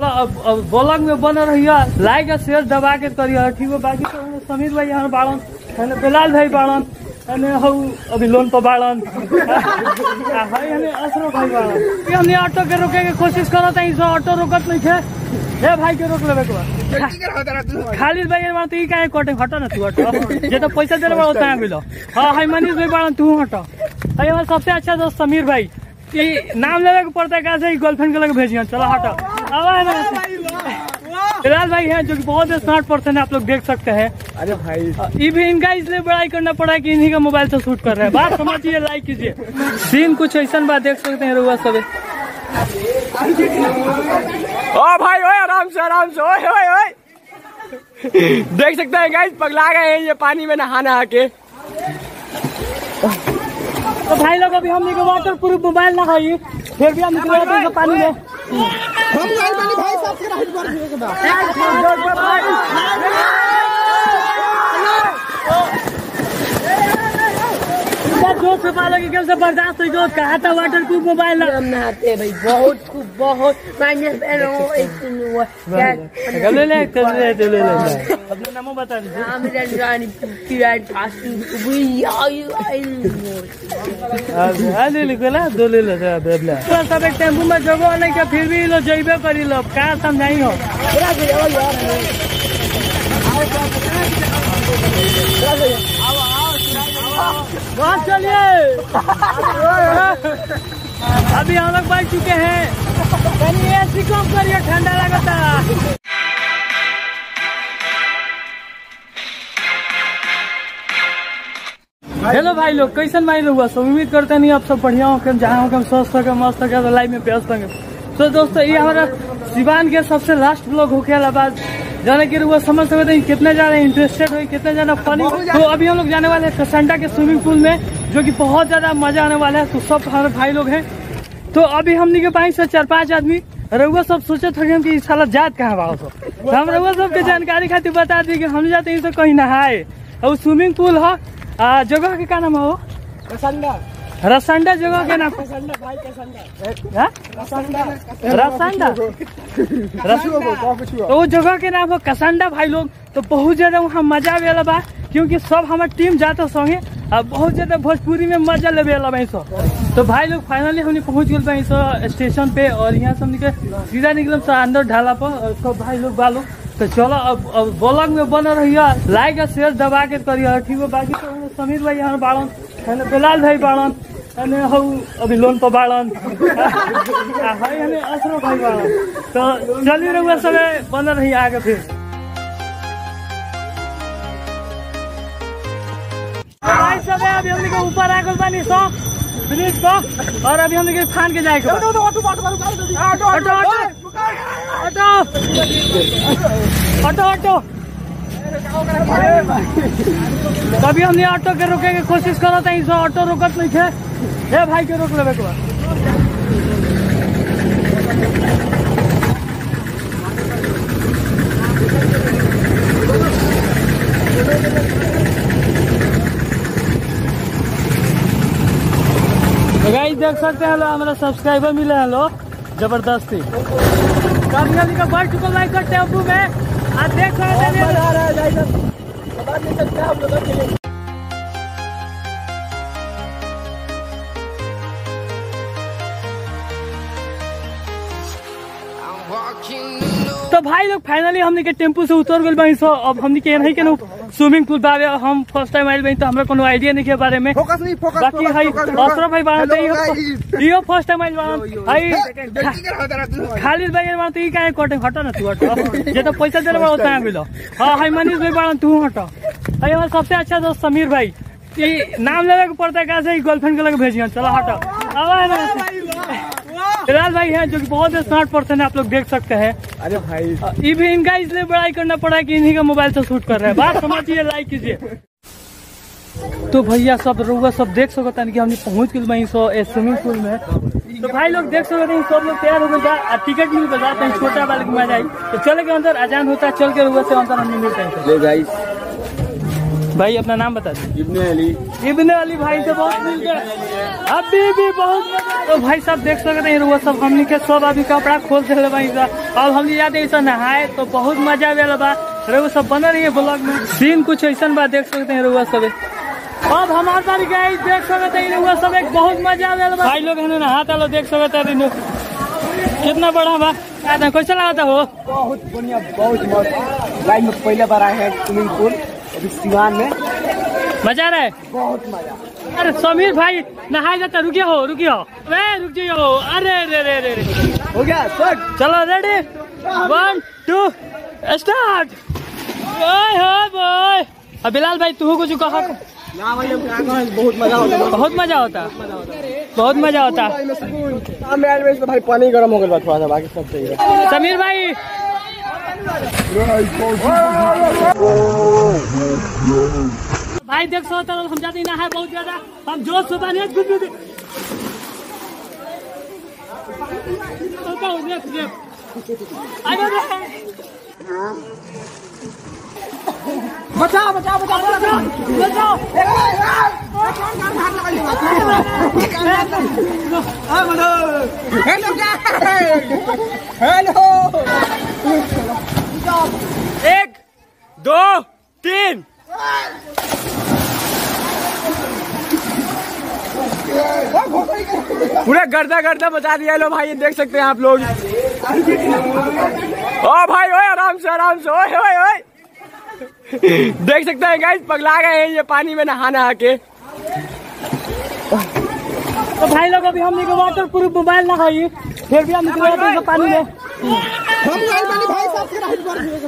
अब अब ब्लॉग में बन रहिए लाइक और शेयर दबा के करिए ठीक है, बाकी तो समीर भाई यहाँ बाड़न हमें बेलाल भाई बाड़न हऊ, अभी लोन पर बाड़न। आ भाई बाड़न। ऑटो के रोके के कोशिश करत है सो ऑटो रोकत नहीं थे हे भाई, के रोक के खालिद भाई बात, ई काहे कटे हट ना तू हट जे तो पैसा देले बा उतना मिलो। हाँ, हाय, मनीष भाई बाड़न, तू हट। भाई हमारा सबसे अच्छा दोस्त समीर भाई। नाम लेवे के पड़ता है कैसे गर्लफ्रेंड के लगे भेजिए चलो, हटो। है फ़िलहाल भाई हैं जो कि बहुत स्मार्ट पर्सन है आप लोग देख सकते हैं। अरे भाई। ये भी इनका इसलिए बड़ाई करना पड़ा है कि इन्हीं का मोबाइल से शूट कर रहे हैं। बात समझिए लाइक कीजिए। सीन कुछ ऐसा बात देख सकते हैं रुआ सब ओ भाई ओए आराम से आराम से ओए ओए ओए। देख सकते हैं गाइस पगला गए हैं ये पानी में नहा नहा के तो भाई लोग अभी हमने को वाटर प्रूफ मोबाइल लगाई फिर भी हम निकल रहे थे पानी में इतना ज़ोर से पालो कि कैसे बर्दाश्त हुई जो कहा था वाटर प्रूफ मोबाइल लगा हम नहाते भाई बहुत खूब बहुत। माइनस क्या ले ले चल ले चल ले ले। अपना नाम बता दीजिए। नाम रंजानी किरण काशी वी आई अब ले लिखो ना दो ले लो सब बेबला तो सब एक टेंपू में जगह नहीं के फिर भी लो जइबे करी लो का समझाई हो? बस चलिए। अभी हम लोग बैठ चुके हैं। कहीं एसी कम करिए ठंडा लगता हेलो भाई लोग, कैसन भाई लोग सब उम्मीद करते नहीं आप सब बढ़िया हो के जहाँ हो के स्वस्थ हो मस्त हो लाइफ में व्यस्त होंगे। तो दोस्तों, ये हमारा सिवान के सबसे लास्ट ब्लॉग होके बात जाने की वो समझ सकते हैं कितने ज़्यादा इंटरेस्टेड हुई कितने ज़्यादा फनी तो अभी हम लोग जाने वाले हैं कसंडा के स्विमिंग पूल में जो कि बहुत ज़्यादा मज़ा आने वाला है। तो सब हमारे भाई लोग हैं। तो अभी हम निकल पास से चार पाँच आदमी। रउआ सब सोचे थे कि इस साला जात कहाँ बा सब। तो हम रउआ सबके जानकारी खातिर बता दी कि हम जाते हैं तो कहीं नहाए। और स्विमिंग पूल है जगह के क्या नाम है? वो कसंडा रसंडा जगह के नाम कसंडा भाई कसंडा हाँ? रसंडा? तो वो जगह के नाम है कसंडा भाई लोग। तो बहुत ज़्यादा वहाँ मज़ा आवे वाला बा क्योंकि सब हमार टीम जाता संगे और बहुत ज़्यादा भोजपुरी में मज़ा लेवे वाला भाई सब तो भाई लोग फाइनली हमने पहुँच गए भाई सब स्टेशन पे और यहाँ से हमने सीधा निकलम से अंदर ढाला पर और सब भाई लोग बालो। तो चलो अब अब ब्लॉग में बन रहिए लाइक और शेयर दबा के करिए ठीक है बाकी तो समीर भाई यहाँ बाड़न बेलाल भाई बाड़न અને હું अभी लोन पर बाड़न है अनि असरो भाई बाड़न तो चलिए रहुआ सब बंदर ही आगे फिर सबै अब हामीले ऊपर आएको पनि स ब्रिज को और अब हामीले फान के जाएको अटो अटो अटो अटो तभी हमने ऑटो के रोके के कोशिश करत है सो ऑटो रोकत नहीं थे हे भाई के रोक के गाइस देख सकते हैं लोग हमारा सब्सक्राइबर मिले हैं लोग ज़बरदस्ती। कभी कभी का बढ़ चुका लाइक करते हैं टेंपू में। देख तो भाई लोग फाइनली हमने के टेंपू से उतर गए बनी सो अब हमने के नहीं के स्विमिंग पूल बारे हम फ़र्स्ट टाइम आइल बनी तो हमरा कोनो आइडिया नहीं के बारे में। फोकस नहीं फोकस बाकी हाई असरा भाई बात है इहो फ़र्स्ट टाइम आइल बान हाई खालिद भाई बात ई काहे कटे हट ना तू हट। जे तो पैसा देले बा उतना मिलो हाँ हाय मनीष भाई बात तू हट। भाई हमारा सबसे अच्छा दोस्त समीर भाई। ये नाम लेवे के पड़ता है कैसे गर्लफ्रेंड के लगे भेजिए। चलो हटो। अब ना फ़िलहाल भाई हैं जो कि बहुत स्मार्ट पर्सन है आप लोग देख सकते हैं। अरे भाई। ये भी इनका इसलिए बड़ाई करना पड़ा कि इन्हीं का मोबाइल से शूट कर रहे हैं। बात समझिए लाइक कीजिए। तो भैया सब रुआ सब देख सकता कि हमने पहुँच गए वहीं सो स्विमिंग पूल में। तो भाई लोग देख सकते हैं सब लोग तैयार हो गए आ टिकट मिल गया जाते हैं छोटा वाले मज़ा आई तो चले के अंदर अजान होता है चल के रुआ से अंदर हमने मिलते हैं। भाई अपना नाम बता दीजिए इब्ने अली। इब्न अली भाई से बहुत मिल गए। अभी भी बहुत तो भाई सब देख सकते हैं वो सब हमनी के सब अभी कपड़ा खोल दे भाई साहब। अब हमनी याद ऐसा नहाए तो बहुत मज़ा आवेला बा। रउआ सब बना रही है ब्लॉग में। सीन कुछ ऐसा बा देख सकते हैं रउआ सब अब हमारे बारी गए देख सकते हैं रउआ सब एक बहुत मज़ा आवेला बा। भाई लोग है ना हाथ आलो देख सकते हैं। कितना बड़ा बा। कैसा लगता हो बहुत बढ़िया बहुत मस्त। लाइफ में पहले बार आए हैं स्विमिंग पूल। सिवान में। मज़ा रहा है? बहुत मज़ा। अरे समीर भाई नहाए जाता रुकिए हो रुकिए हो वे रुक जाइए हो अरे रे रे रे रे। हो गया सर चलो रेडी वन टू स्टार्ट ओए हो बॉय अब बिलाल भाई तू कुछ कहा। ना भाई बहुत मज़ा होता है। बहुत मज़ा होता बहुत मज़ा होता हाँ, में भाई पानी गर्म हो गया थोड़ा सा बाकी सब सही है। समीर भाई भाई देख सो तो हम जाते ना है बहुत ज़्यादा। हम जोश से बने गुड गुड। देख देख। आगे देख बचाओ बचाओ बचाओ बचाओ हेलो हेलो दो तीन। पूरा गर्दा गर्दा बता दिया लो भाई ये देख सकते हैं आप लोग। ओ भाई ओए आराम से आराम से ओए ओए ओए। देख सकते हैं गाइस पगला गए हैं ये पानी में नहा नहा के तो भाई लोग अभी हमने के वाटर प्रूफ मोबाइल ना फिर भी हम निकल जाते हैं पानी में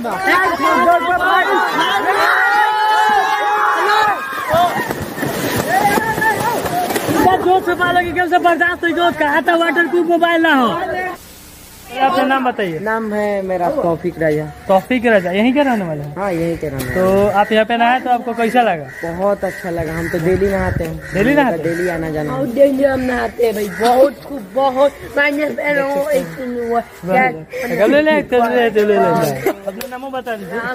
इतना जोश से पालो कि कैसे बर्दाश्त हो कहा था वाटर प्रूफ मोबाइल ना हो। अपना नाम बताइए। नाम है मेरा तौफिक राजा। तौफीक राजा यहीं के रहने वाले हैं? हाँ यही के रहना तो आप यहाँ पे नहाए तो आपको कैसा लगा? बहुत अच्छा लगा हम तो डेली नहाते हैं। डेली नहाते डेली आना जाना। बहुत डेली हम नहाते हैं भाई बहुत खूब बहुत। मैंने ले ले चल ले चल ले। ले अपना नाम बता दीजिए। हाँ,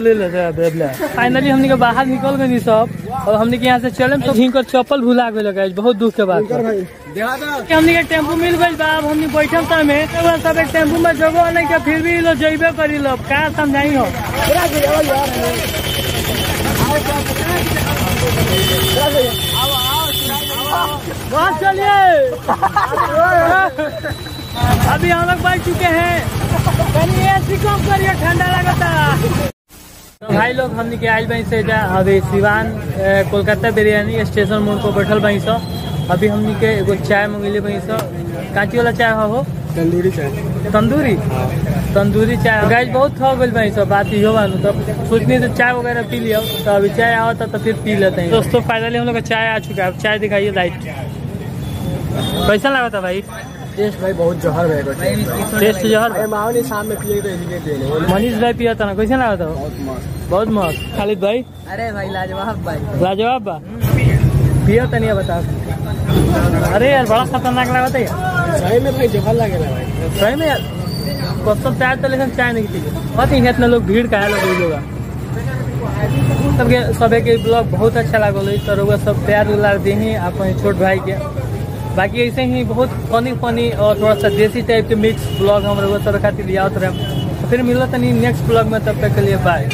ले ले ले फाइनली हमने के बाहर निकल गए सब। और हमने के यहाँ से चले तो हिंकर चप्पल भुला गए लगा बहुत दुख के बात हमने के टेंपू मिल गई बा हमने बैठल था में सब एक टेंपू में जगह नहीं के फिर भी लो जइबे करी लो का समझाई हो? चलिए। अभी हम लोग बैठ चुके हैं। कहीं ऐसी कम करिए ठंडा लगता। तो भाई लोग हमने के आयल बही से जा अभी सिवान कोलकाता बिरयानी स्टेशन मोड़ पर बैठल बही सो। अभी हमने के एगो चाय मंगेले बही सो। काची वाला चाय हो हो? तंदूरी चाय। तंदूरी? तंदूरी चाय गाइस बहुत थक गई भाई सब बात ही होगा तो सोचनी तो चाय वगैरह पी लिया। तो अभी चाय था तो फिर पी लेते हैं। दोस्तों फाइनली हम लोग का चाय आ चुका है। अब चाय दिखाइए लाइट कैसा लगा था भाई? टेस्ट भाई बहुत जहर है टेस्ट जहर अरे शाम में पिए तो इसलिए पिए मनीष भाई पिया था ना कैसा लगा था? बहुत मस्त। बहुत मस्त। खालिद भाई? अरे भाई लाजवाब भाई। लाजवाब बा? पिया तो नहीं बता। अरे यार बड़ा खतरनाक लगा था यार। सही में भाई जहर भाई। सही में यार। कसम चाय तो लेकिन चाय नहीं पी पता नहीं इतना लोग भीड़ का है लोग लोग सबके सबे के ब्लॉग बहुत अच्छा लागल तो सब प्यार उलार दी अपन छोट भाई के। बाकी ऐसे ही बहुत फनी फनी और थोड़ा सा देसी टाइप के मिक्स ब्लॉग हम लोग तरह खातिर लिया तो फिर मिलो तनी नेक्स्ट ब्लॉग में, तब तक के लिए बाय